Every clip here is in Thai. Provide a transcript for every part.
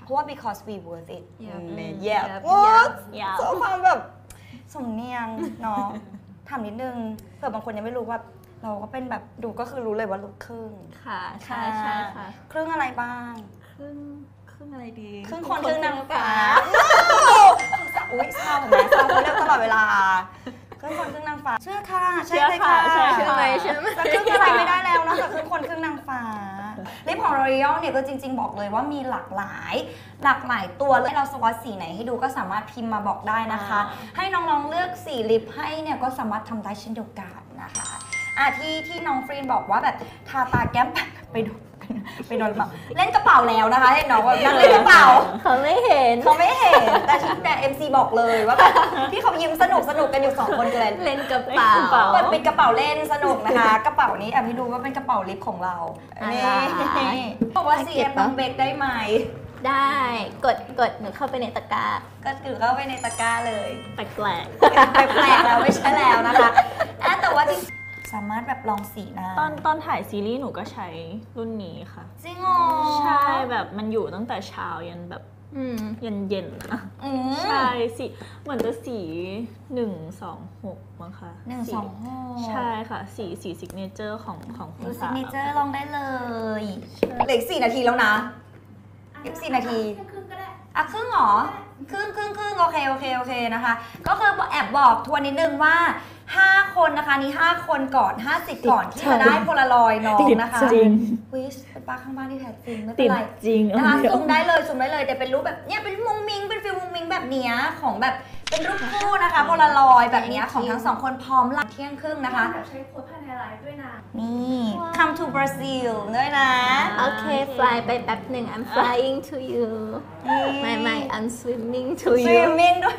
เพราะว่า because we worth it Yep. อืม Mm. yeah Yep. what อย่าชอบความแบบสำเนียงเนาะถามนิดนึงเผื่อบางคนยังไม่รู้ว่า เราก็เป็นแบบดูก็คือรู้เลยว่าลูกครึ่งค่ะ ใช่ใช่ค่ะ ครึ่งอะไรบ้าง ครึ่งครึ่งอะไรดีครึ่งคนครึ่งนางฟ้าอุ้ยเศร้าไหมเศร้าเขาเรียกตลอดเวลาครึ่งคนครึ่งนางฟ้าเชื่อค่ะ ใช่เลยค่ะเชื่อค่ะใช่ไหมใช่ไหม จะครึ่งอะไรไม่ได้แล้วนอกจากครึ่งคนครึ่งนางฟ้าลิป ของ L'Oreal เนี่ยก็จริง ๆ บอกเลยว่ามีหลากหลาย หลากหลายตัวเลยเราสวอตสีไหนให้ดูก็สามารถพิมพ์มาบอกได้นะคะ ให้น้องๆเลือกสีลิปให้เนี่ยก็สามารถทำได้เช่นเดียวกันนะคะอะที่ที่น้องฟรีนบอกว่าแบบทาตาแก้มไปดูไปโดนเปล่าเล่นกระเป๋าแล้วนะคะให้น้องแบบนั่งเล่นกระเป๋า เขาไม่เห็น เขาไม่เห็ นแต่ที่แต่ MC บอกเลยว่าแบบที่เขายิ้มสนุกสนุกกันอยู่สองคนกันเลยเล่นกระเป๋าเล่นกระเป๋าเปิดเป็นกระเป๋าเล่นสนุกนะคะ กระเป๋านี้แอบให้ดูว่าเป็นกระเป๋าลิปของเราอะไรนี่บอกว่าให้เก็ CM บน้ปะองเบกได้ไหมได้กดกดหนูเข้าไปในตะกร้าก็ถือเข้าไปในตะกร้าเลยแปลกแปลกๆแล้วไม่ใช่แล้วนะคะอะแต่ว่าที่สามารถแบบลองสีหน้าๆตอนตอนถ่ายซีรีส์หนูก็ใช้รุ่นนี้ค่ะจริงเหรอใช่แบบมันอยู่ตั้งแต่เช้ายันแบบ อืมยันเย็นๆนะอืมใช่สีเหมือนจะสีหนึ่งสองหกมั้งคะหนึ่งสองหกใช่ค่ะ สีสีซิกเนเจอร์ของของคุดูณซิสากเนเจอร์ลองได้เลยเหลืออีกสี่นาทีแล้วนะอีกสี่นาที ครึ่งก็ได้ อะครึ่งเหรอครึ่งครึ่งครึ่ง โอเคโอเคโอเคนะคะ ก็คือแอบบอกทวนนิดนึงว่า 5 คนนะคะนี่5คนก่อน5สิทธิ์ก่อนที่จะได้โพลารอยด์น้องติดนะคะจริงวิสเป็นป้าข้างบ้านที่แท้จริงไม่เป็ตินดไรจริงนะคะเดี๋ยวซูมได้เลยซูมได้เลยแต่เป็นรูปแบบเนี้ยเป็นมุงมิงเป็นฟิลมุงมิงแบบเนี้ยของแบบ เป็นรูปคู่นะคะโพลารอยด์แบบเนี้ยของทั้งสองคนพร้อมหลังเที่ยงครึ่งนะคะ แบบใช้โค้ดภายในไลฟ์ด้วยนะ นี่ come to Brazil ด้วยนะ โอเค fly ไปแป๊บหนึ่ง I'm flying to you ไม่ไม่ I'm swimming to you swimmingด้วย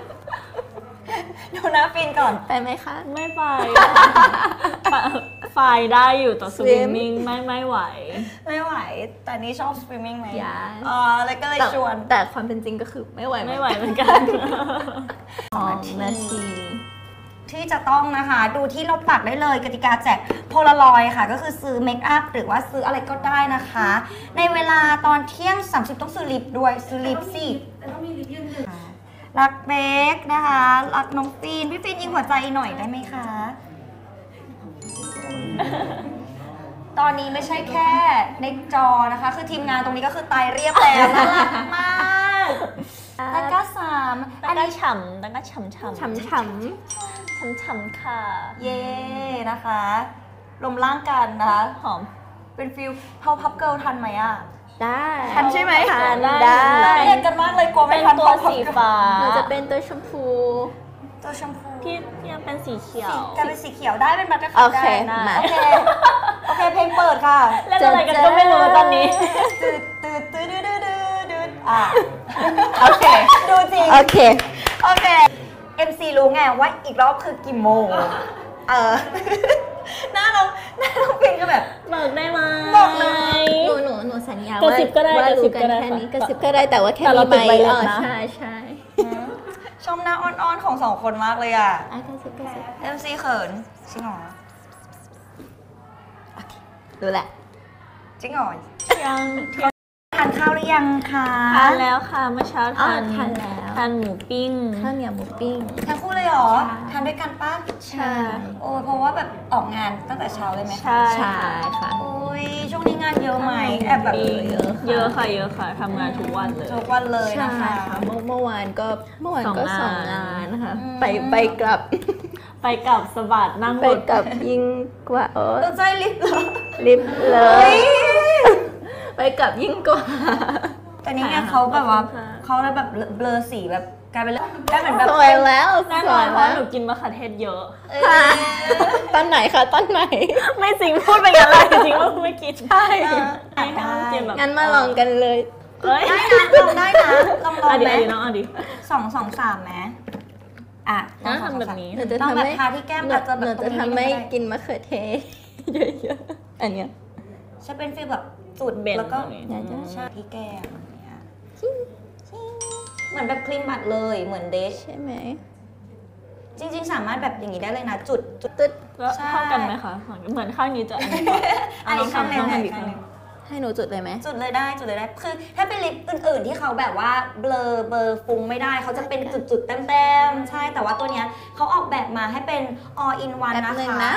ดูนะฟินก่อน ไปไหมคะ ไม่ไปปะ fly ได้อยู่แต่ swimming ไม่ไม่ไหว ไม่ไหว แต่นี่ชอบ swimming ไหมอย่าอ๋อแล้วก็เลยแต่ชวน แต่ความเป็นจริงก็คือไม่ไหวไม่ไหวเหมือนกันสอง นาที ที่จะต้องนะคะ ดูที่เราปักได้เลยกติกาแจกโพลารอยค่ะ ก็คือซื้อเมคอัพหรือว่าซื้ออะไรก็ได้นะคะ ในเวลาตอนเที่ยง 30 ต้องซื้อลิปด้วยซื้อลิปสิแต่ต้องมีรีวิวหนึ่งรักเบคนะคะรักน้องฟีนพี่ฟีนยิงหัวใจหน่อยได้ไหมคะ ตอนนี้ไม่ใช่แค่ในจอนะคะ คือทีมงานตรงนี้ก็คือตายเรียบแล้วน่ารักมากตะกร้าสามตั้อังนก็นี้ฉ่ำตั้งก็ฉ่ำฉ่ำฉ่ำฉ่ฉ่ำฉ่ำค่ะ เย่นะคะรวมร่างกันนะคะหอม เป็นฟิลเ o าพับเกิลทันไหมอะำได้ทันใช่ไหมทันได้ได้เรียนกันมากเลยกลัวไม่เป็นทันตัว Powerpuff สี Girl ฟ้าหนูจะเป็นตัวชมพู ตัวชมพูพี่ยังเป็นสีเขียวกลายเป็นสีเขียวได้เป็นบัตเตอร์ฟโอเคได้มาโอเคโอเคเพลงเปิดค่ะเล่นอะไรกันก็ไม่รู้ตอนนี้ตืดตืดตืดตืดตืดตืดอะ โอเค ดูจริง โอเค โอเค MC รู้ไงว่าอีกรอบคือกี่โมง เออ หน้าน้องหน้าน้องปิงก็แบบบอกได้ไหมบอกเลย หนูหนูหนูสัญญากระว่าซิบก็ได้ว่ากระซิรู้บกัก็นได้แค่นี้ค่ะกระซิบก็ได้แต่ว่าแค่แต่เรามีติดไวเลสเออนะ ใช่ใช่ชมหน้าอ่อนๆของสองคนมากเลยอะ อะกระซิบกระซิบ MC เขิน จริงเหรอ รู้แหละ จริงเหรอ ยังทานข้าวหรือยังคะทานแล้วค่ะเมื่อเช้าอ๋อทานทานแล้วทานหมูปิ้งข้าวเหนียวหมูปิ้งทั้งคู่เลยเหรอใช่ทานด้วยกันปะใช่โอ้เพราะว่าแบบออกงานตั้งแต่เช้าเลยไหมคะใช่ใช่ค่ะโอ้ยช่วงนี้งานเยอะไหมแอบแบบปิ้งเยอะค่ะเยอะค่ะทำงานทุกวันเลยทุกวันเลยใช่นะคะค่ะเมื่อเมื่อวานก็เมื่อวานก็สสอองงงานงานนะคะอืมไปไปกลับไปกับสบัดนั่งไปรถกลับยิ่งกว่าเออตัวใจลิฟต์เหรอลิฟต์เลเฮ้ยย ไปกลับยิ่งกว่า แต่นี่ไงเขาแบบว่าขอบคุณค่ะเขาเลยแบบเบลอสีแบบกลายเป็นได้เหมือนแบบสวยแล้วแน่สนอวนยเพแล้วราะหนูกินมะเขือเทศเยอะเออตอนไหนคะตอนไหน ไม่จริงพูดไปงั้นเลยจริงว่าไม่กินใช่เออให้ให้น้องกินแบบงั้นมาลองกันเลยเอ้ยได้นะลองได้นะลองลองอะดิไหมอะดิน้องอะดิสองสองสามไหมอะลองสองทำแบบสามนี้หนูจะลองทำแบบให้ทาที่แก้มหนูอาจจะแบบหนูตรจะงนี้ทำให้ก็ได้กินมะเขือเทศเยอะๆอันเนี้ยจะเป็นฟีลแบบ จุดเบนแล้วก็ตรงนี้เดี๋ยวจะใช่ที่แก้มอย่างเงี้ยเหมือนแบบครีมบัตรเลยเหมือนเดชใช่ไหมจริง ๆ สามารถแบบอย่างนี้ได้เลยนะ จุดจุดตึ๊ดแล้วใช่เท่ากันไหมคะเหมือนข้างนี้จะอันนี้กว่าอันนี้ข้างหนึงลองอันทำอีนี้กข้างข้างหหนึนึ่งงให้หนูจุดเลยไหมจุดเลยได้จุดเลยได้คือถ้าเป็นลิปอื่น ๆ ที่เขาแบบว่าเบลอเบลอฟุ้งไม่ได้เขาจะเป็นจุดๆแต้มๆใช่แต่ว่าตัวเนี้ยเขาออกแบบมาให้เป็น all in one แป๊บนะนึงคะนะ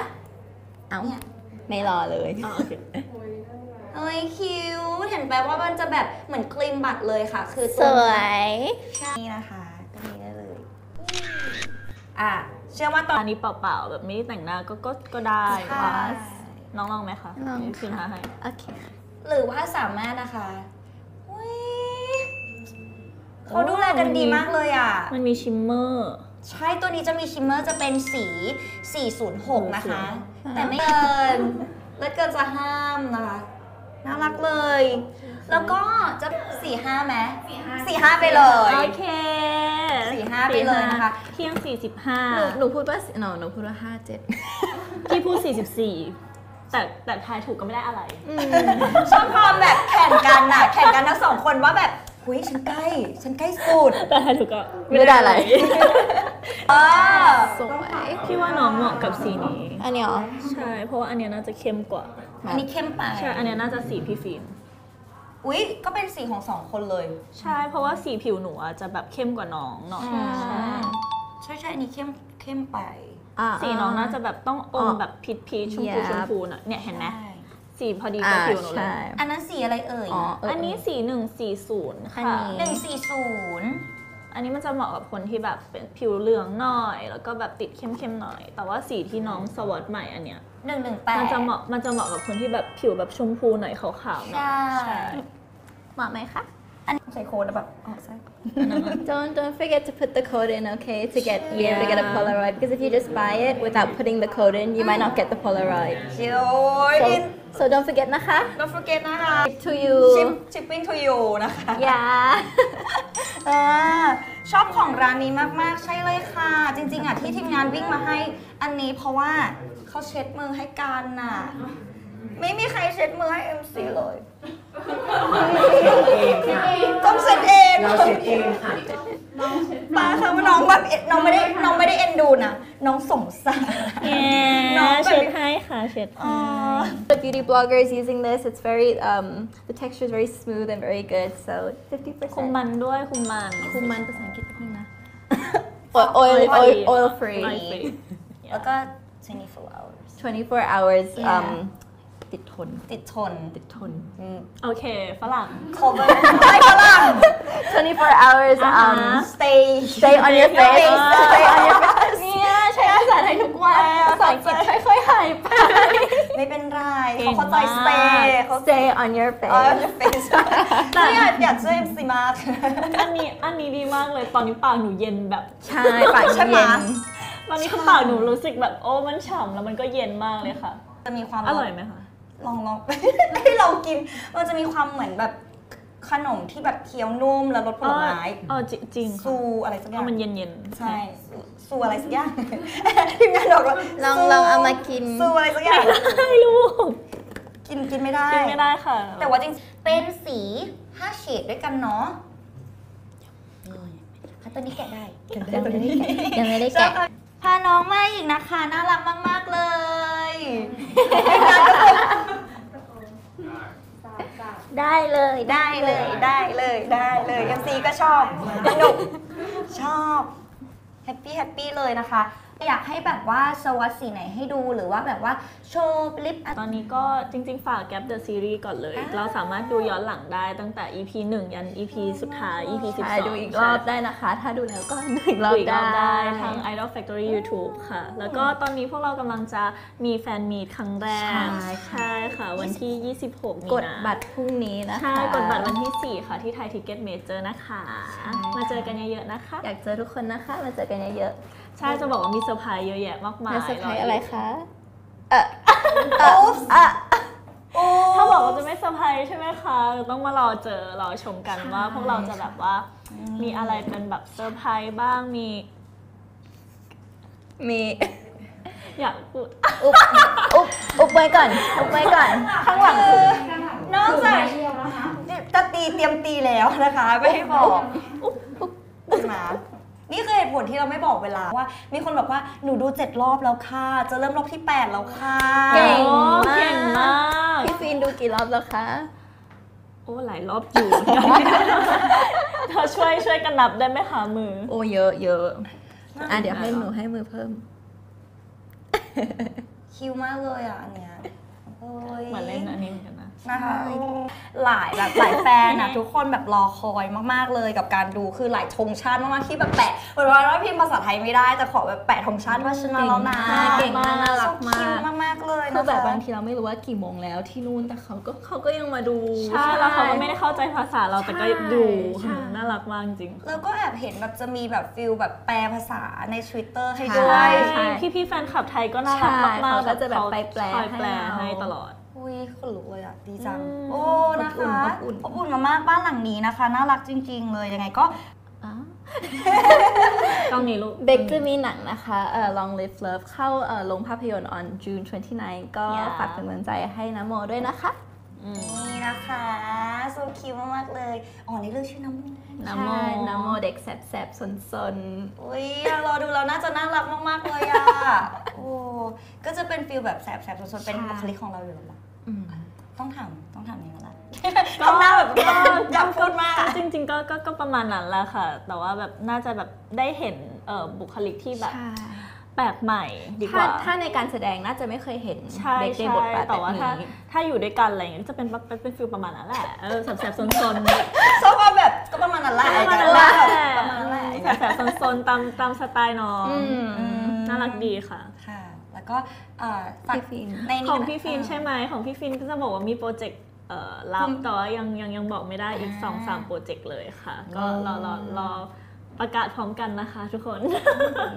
เอาเนี่ยไม่รอเลยอ๋อโอ เคเอ้ยคิวเห็นแปลว่ามันจะแบบเหมือนครีมบัตรเลยค่ะ คือสตัววย นี่นะคะก็มีได้เลยอะเชื่อว่าตอน อันนี้เปล่าๆแบบไม่ได้แต่งหน้าก็ก็ก็ได้ใช่ค่ะ น้องลองไหมคะลองเดี๋ยวคืนหาให้โอเค หรือว่าสามารถนะคะอุ๊ยเขาดูแลกันดีมากเลยอะ มันมีชิมเมอร์ ใช่ตัวนี้จะมีชิมเมอร์จะเป็นสี 406 นะคะอ่าแต่ไม่เกิน แล้วเกินจะห้ามนะคะ น่ารักเลย แล้วก็จะ45ไหม45ไปเลยโอเค45ไปเลยนะคะเที่ยงหนู45หนูพูดว่าหนูหนูพูดว่าห้าเจ็ดพี่พูด44แต่แต่ทายถูกก็ไม่ได้อะไรชอบความแบบแข่งกันน่ะแข่งกันทั้งสองคนว่าแบบหุยฉันใกล้ ฉันใกล้สุดแต่ทายถูกก็ไม่ได้อะไรเออสวยพี่ว่าน้องเหมาะกับสีนี้ อันนี้เหรอ ใช่ เพราะว่าอันเนี้ยน่าจะเข้มกว่า อันนี้เข้มไปใช่ อันเนี้ยน่าจะสีพี่ฟิล์มอุ้ยก็เป็นสีของสองคนเลย ใช่ เพราะว่าสีผิวหนูอะจะแบบเข้มกว่าน้องหน่อยใช่ใช่ใช่อันนี้เข้มเข้มไป อ่า สีน้องน่าจะแบบต้องออ๋มอแบบพีชพีชชมพู Yep ชมพูน่ะเนี่ยเห็นไหมใช่สีพอดีอ่ากับผิวหนูเลใช่ยอันนั้นสีอะไรเอ่ยอ๋อเอันนี้สีหนึ่งสี่ศูนย์อันค่ะนี้หนึ่งสี่ศูนย์ อันนี้มันจะเหมาะกับคนที่แบบเป็นผิวเหลืองหน่อย แล้วก็แบบติดเข้มๆหน่อย แต่ว่าสีที่น้องสวอตใหม่อันเนี้ยหนึ่งหนึ่งแปดมันจะเหมาะมันจะเหมาะกับคนที่แบบผิวแบบชมพูหน่อยขาวๆหน่อยใช่ใช่เหมาะไหมคะอันใส่โค้ดแล้วแบบอ๋อใช่ Don't don't forget to put the code in, okay? To get be able to get a Yeah. Polaroid. Because if you just buy it without putting the code in, you might not get the Polaroid. เชี ยวอิน So, so don't forget, Naka. don't forget นะคะ To ship you. shipping to you นะคะ Yeah. อ่าชอบของร้านนี้มาก ๆ ใช่เลยค่ะ จริง ๆ อะ ที่ทีมงานวิ่งมาให้อันนี้เพราะว่าเขาเช็ดมือให้กันน่ะ ไม่มีใครเช็ดมือให้ MC เลยต้องเช็ดเอง เราเช็ดเองค่ะ ป้าคะว่าน้องแบบเอ็ดน้องไม่ได้น้องไม่ได้เอ็นดูนะน้องสงสารแน้องแบบเช็ดให้ค่ะเช็ดอ๋อ The beauty bloggers using this, it's very um the texture is very smooth and very good. So 50%. คุมมันด้วยคุมมัน Kuman ภาษาอังกฤษแป๊บนึงนะ oil oil oil, oil free. Oil free แล้วก็ 24 hours 24 hours Yeah. um ติดทน ติดทนติดทน อืม โอเค ฝรั่ง cover ไม่ฝรั่ง 24 hours อ่าฮะ um stay stay on your face face stay on your face เนี่ยใช้ภาษาไทยทุกวันภาษาอังกฤษค่อยๆหายไป ไม่เป็นไรเก่งเขาเข้าใจมาก stay เขา stay on your เออ face face ไม่อยากอยากเจอ MC มาก อันนี้อันนี้ดีมากเลย ตอนนี้ปากหนูเย็นแบบ ใช่ปากใช่ไหมเย็นตอนนี้คือปากหนูรู้สึกแบบโอ้มันฉ่ำแล้วมันก็เย็นมากเลยค่ะ จะมีความอร่อยไหมคะ ลองลอง ให้ลองกิน มันจะมีความเหมือนแบบขนมที่แบบเคี้ยวนุ่มแล้วรสผลไม้เออจริงจริงค่ะซูอะไรสักอเอาย่างมันเย็นเย็นๆใช่ซูซูอะไรสักอย่าง ทีมงานบอกว่าลองซูลองเอามากิน ซูอะไรสักอย่างไม่รู้กินกินไม่ได้ กินไม่ได้ค่ะแต่ว่าจริงเป็นสี5เฉดด้วยกันเนาะอะตัวนี้แกะได้ยังไม่ได้แกะยังไม่ได้แกะ พาน้องมาอีกนะคะ น่ารักมาก ๆ เลย ทีมงานก็คือ ได้เลยได้เลยได้เลยได้เลยเอ็มซีก็ชอบสนุกชอบแฮปปี้แฮปปี้เลยนะคะ อยากให้แบบว่า swatch สีไหนให้ดูหรือว่าแบบว่าโชว์ลิป ตอนนี้ก็จริงๆ ฝาก Gap the Series ก่อนเลย อ่า เราสามารถดูย้อนหลังได้ตั้งแต่ EP 1 ยัน EP สุดท้าย EP 12ใช่ดูอีกรอบได้นะคะ ถ้าดูแล้วก็ดูอีกรอบดูอีกรอบได้ได้ทาง Idol Factory YouTube ค่ะ แล้วก็ตอนนี้พวกเรากำลังจะมี fan meet ครั้งแรก ใช่ค่ะใช่ค่ะวันที่ 26 มีนากดบัตรพรุ่งนี้นะคะ ใช่ กดบัตรวันที่ 4 ค่ะ ที่ Thai Ticket Major นะคะมาเจอกันเยอะๆนะคะ อยากเจอทุกคนนะคะ มาเจอกันเยอะใช่จะบอกว่ามีเซอร์ไพรส์เยอะแยะมากๆมายมาอยู่เซอร์ไพรส์อะไรคะเออเอออะถ้าบอกว่าจะไม่เซอร์ไพรส์ใช่ไหมคะ ต้องมารอเจอรอชมกันว่าพวกเราจะแบบว่า มีอะไรเป็นแบบเซอร์ไพรส์บ้างมี มี อยากพูดอุบอุบอุบไว้ก่อนอุบไว้ก่อน ข้างหลังคือนอกจากจะตีเตรียมตีแล้วนะคะ ไม่ให้บอกมา นี่คือเหตุผลที่เราไม่บอกเวลาว่า มีคนบอกว่าหนูดูเจ็ดรอบแล้วค่ะ จะเริ่มรอบที่8แล้วค่ะเก่งโอ้มากเก่งมากพี่ฟีนดูกี่รอบแล้วคะโอ้หลายรอบอยู่เหมือนกันเธอช่วยช่วยกันนับได้ไหมคะมือ โอ้เยอะเยอะอะเดี๋ยวให้หนูให้มือเพิ่ม คิวมากเลยอะอันเนี้ยโอ้ยเหมือนเล่นอันนี้เหมือนกันนะ นะคะหลายแบบหลายแฟนอะทุกคนแบบรอคอยมากๆเลยกับการดูคือหลายธงชาติมากๆที่แบบแปะเหมือนว่าเราพิมพ์ภาษาไทยไม่ได้แต่ขอแบบแปะธงชาติว่าฉันมาแล้วนะเก่งมากน่ารักมากคิวมากๆเลยคือนะแบบคะบางทีเราไม่รู้ว่ากี่โมงแล้วที่นู่นแต่เขาก็เขาก็ยังมาดูใช่แล้วเขาก็ไม่ได้เข้าใจภาษาเราแต่ก็ดูใช่น่ารักมากจริงแล้วก็แอบเห็นแบบจะมีแบบฟิลแบบแปลภาษาใน Twitter ให้ใช่ด้วยใช่พี่พี่ๆแฟนคลับไทยก็น่ารักใช่มากเขาๆก็จะแบบไปแปลคอยแปลให้เราให้ตลอด อุ้ยขนลุกเลยอะดีจัง อืมโอ้ นะคะอบอุ่นอบอุ่น มากๆบ้านหลังนี้นะคะ น่ารักจริง ๆ เลย ยังไงก็อ๋อกล้องนี้ลูกเบกจะมีหนังนะคะเอ่อ Long Live Love เข้าเอ่อลงภาพยนตร์ on June 29 ก็ Yeah ฝากเป็นกำลังใจให้นะโมด้วยนะคะ อืมนี่นะคะโซคิวมากๆเลย อ๋อ นี่เรื่องชื่อน้ำมูกนะโม ใช่นะโมเด็กแสบๆสนอุ้ยรอดูแล้วน่าจะน่ารักมากๆเลยอะโอ้ ก็จะเป็นฟิลแบบแสบๆสนๆเป็นบุคลิกของเราอยู่แล้วล่ะๆอืม ต้องทำต้องทำนี้แล้วล่ะทำหน้าแบบอยากพูดมากอะจริงๆก็ก็ก็ประมาณนั้นแหละค่ะ แต่ว่าแบบน่าจะแบบได้เห็นเอ่อบุคลิกที่แบบใช่แปลกใหม่ดีกถ้าว่าถ้าในการแสดงน่าจะไม่เคยเห็นใช่เด็กในใช่บทบาทแต่แบบว่าถ้านี้ถ้าอยู่ด้วยกันอะไรอย่างเงี้ยก็จะเป็นเป็นเป็น feel ประมาณนั้นแหละเออแสบๆซนๆชอบว่าแบบก็ประมาณนั้นแหละประมาณนั้นแหละประมาณนั้นแหละแสบๆซนๆตามตามสไตล์น้องอืมอืมน่ารักดีค่ะค่ะแล้ว ก็เอ่อฝากพี่ฟินในนี้ของก็พี่ฟินใช่ไหมของพี่ฟินก็จะบอกว่ามีโปรเจกต์เอ่อลับแต่ว่ายังยังยังบอกไม่ได้อีกอ่า2อสามโปรเจกต์เลยค่ะ ก็อืมรอรอรอประกาศพร้อมกันนะคะทุกคน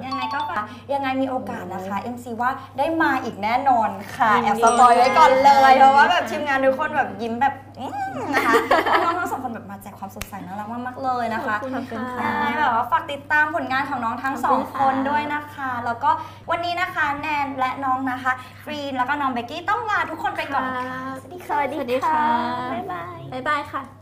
ยังไงก็ฝากยังไงมีโอกาสนะคะ MC ว่าได้มาอีกแน่นอนค่ะยินดีแอบ spoil ไว้ก่อนเลย เพราะว่าแบบทีมงานทุกคนแบบยิ้มแบบอื้อนะคะ แบบมาแจกความสดใสน่ารักมากๆเลยนะคะขอบคุณค่ะ ใช่แบบว่าฝากติดตามผลงานของน้องทั้งสองคนด้วยนะคะ แล้วก็วันนี้นะคะแนนและน้องนะคะฟรีนแล้วก็น้องเบกกี้ต้องลาทุกคนไปก่อนครับสวัสดีค่ะสวัสดีค่ะ บ๊ายบาย บ๊ายบายค่ะ